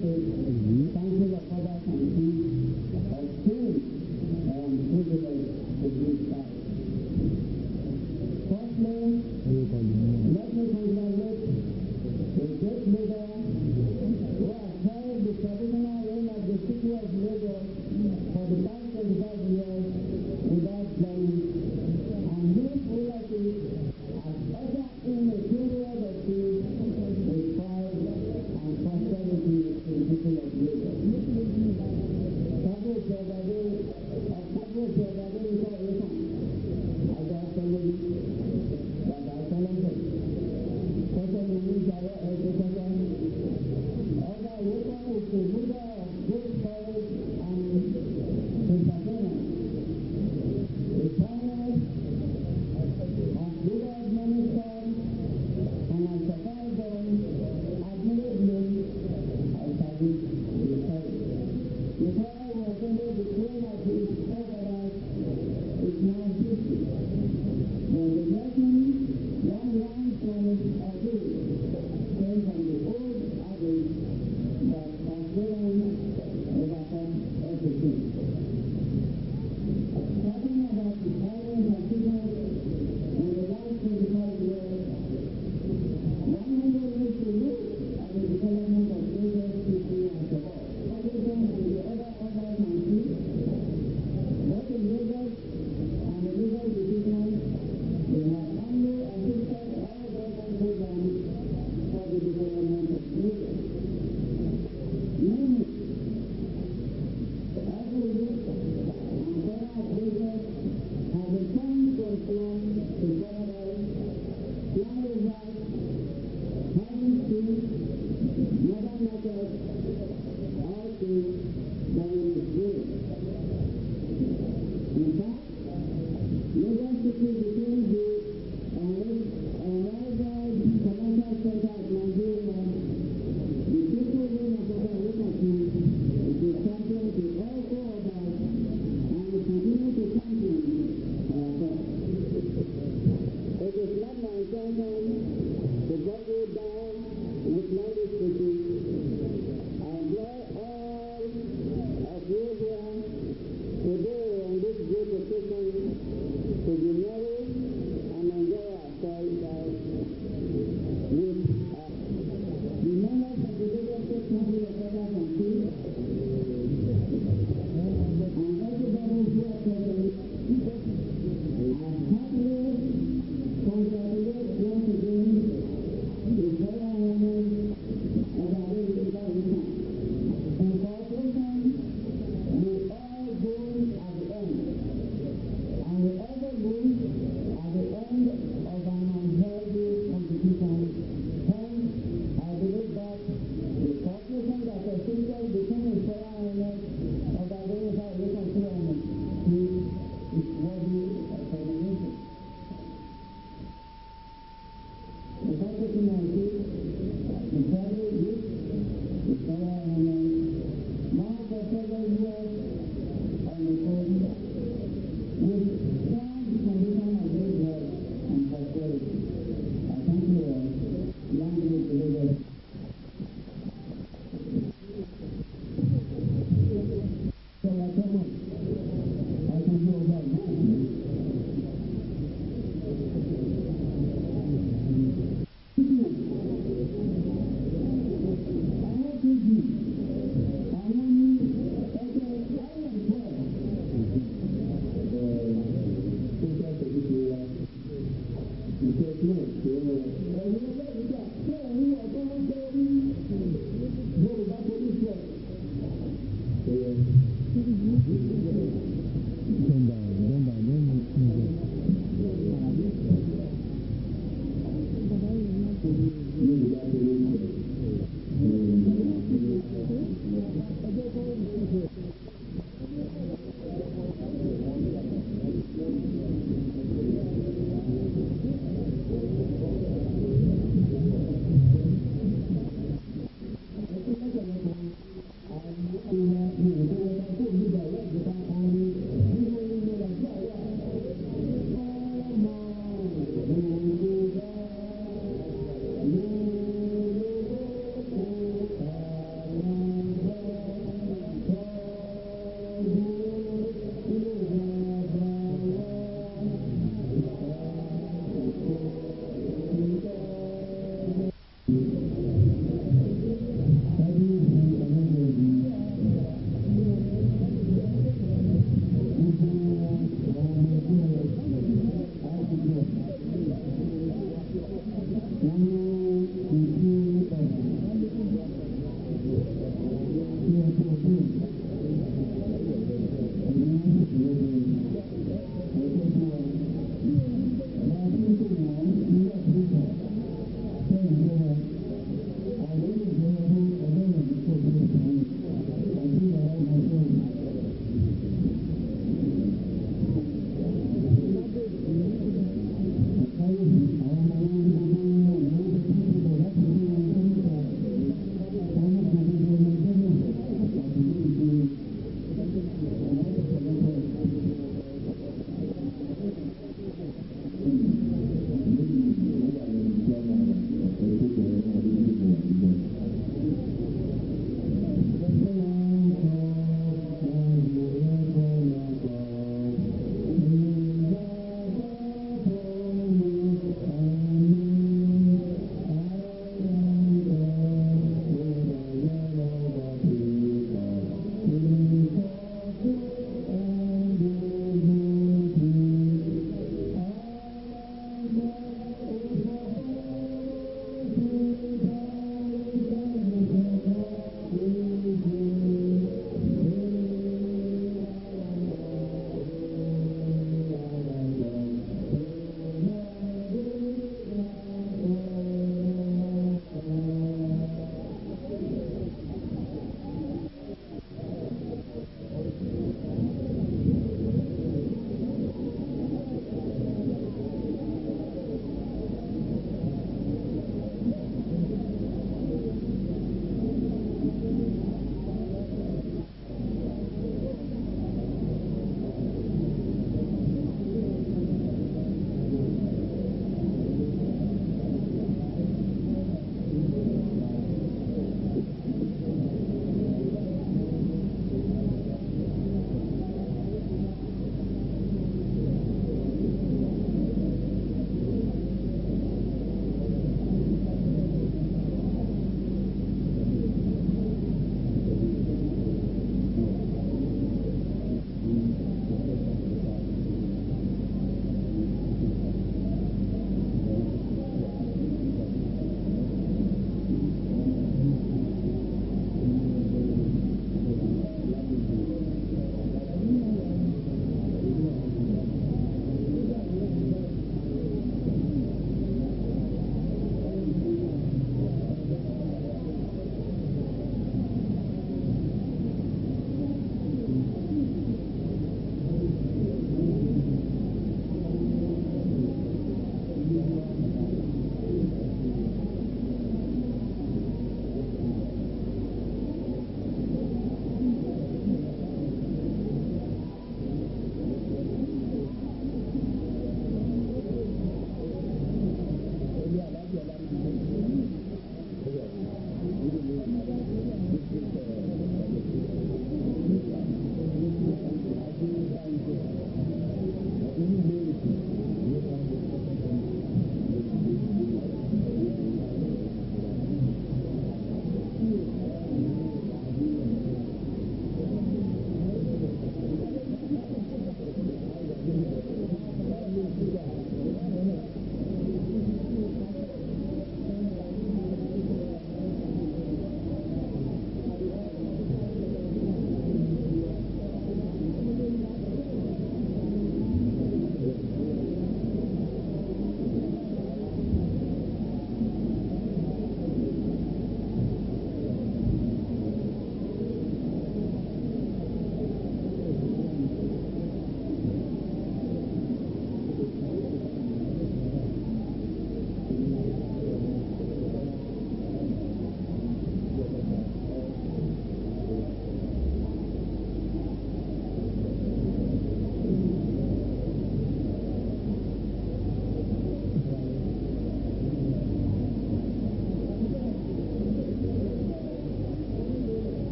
嗯可当天的包包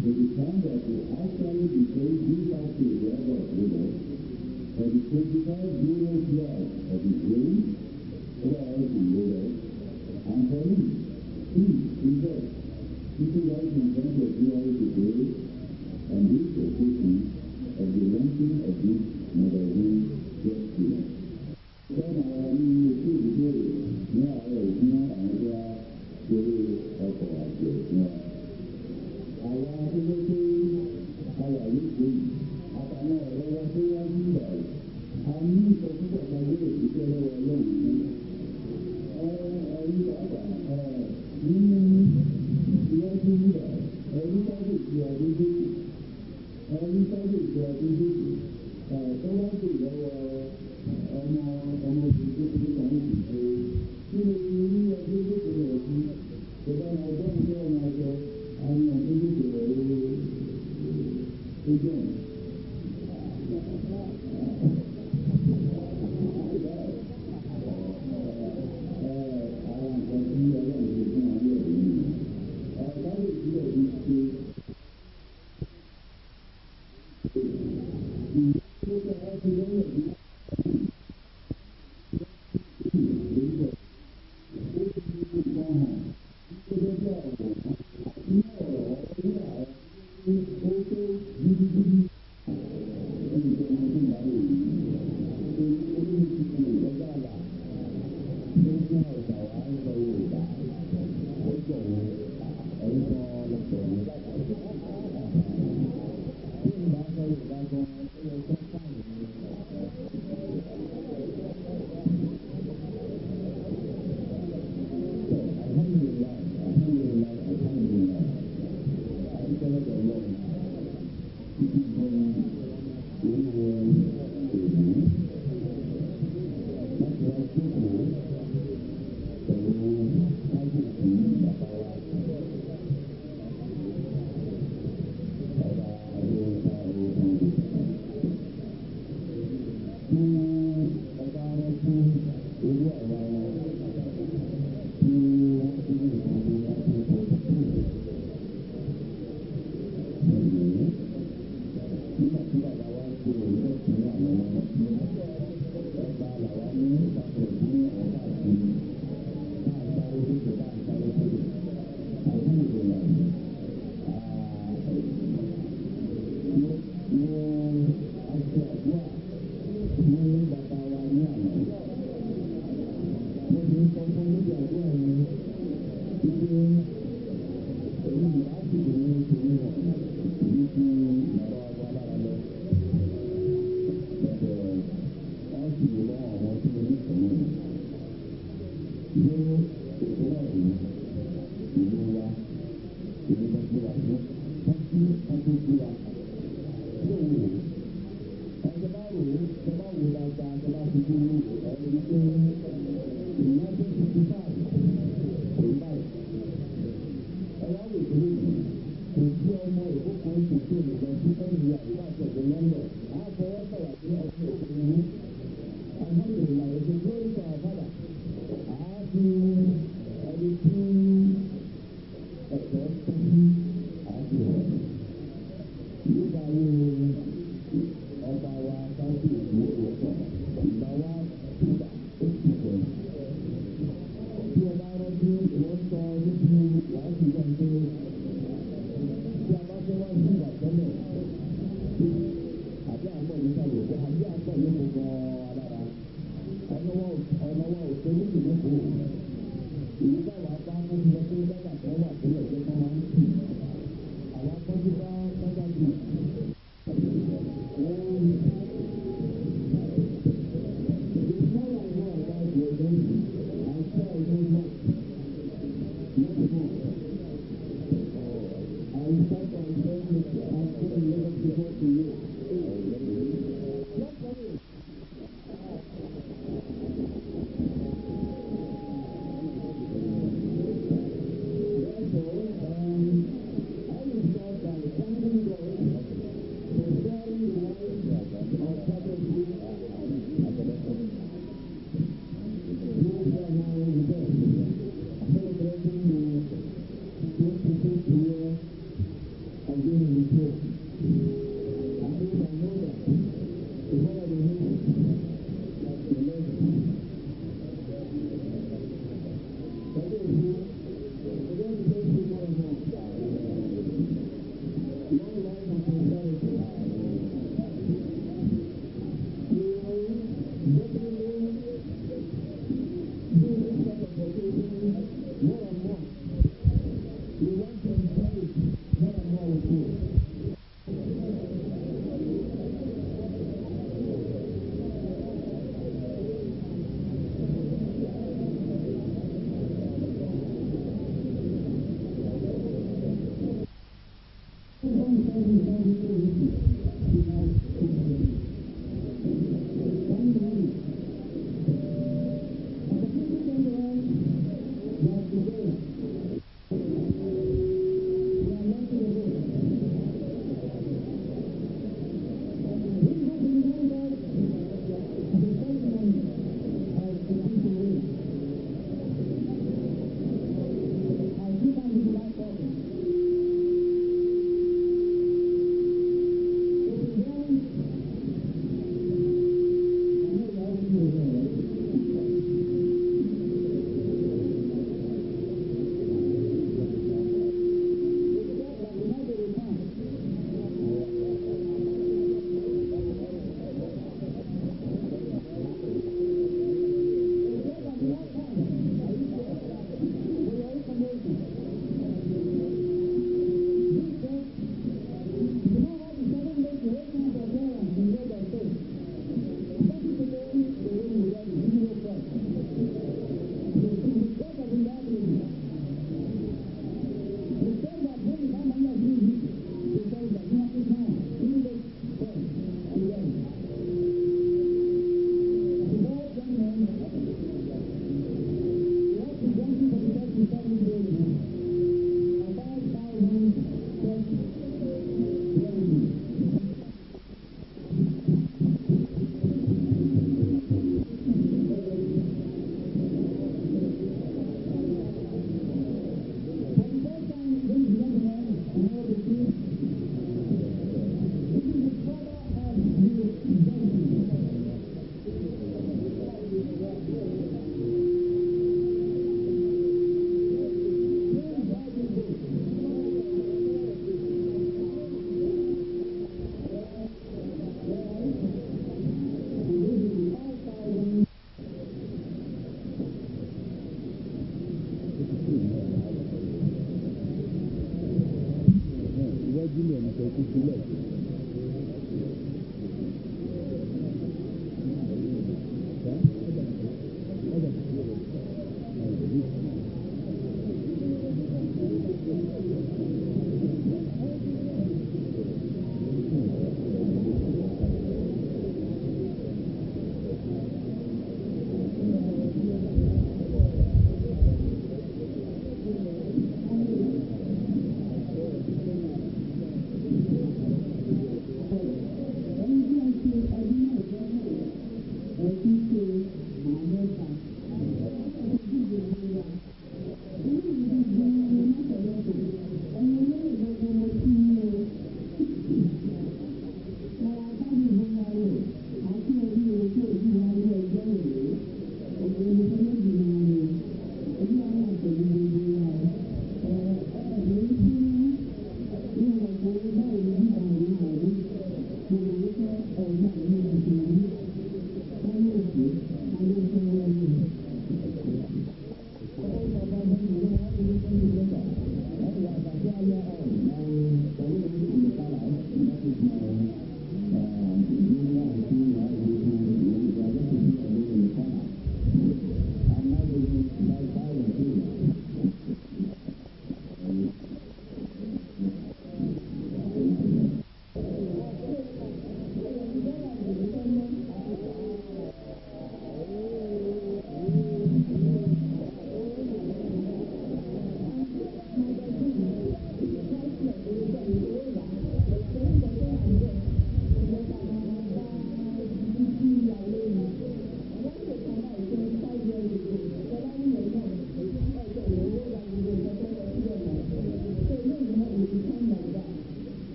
They determined that the outside became 2,000 yards you, river, and the 25 million yards of the green, oil to river, and for him, he, in fact, people like in terms of reality today,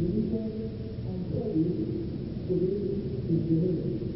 Minister and Service to be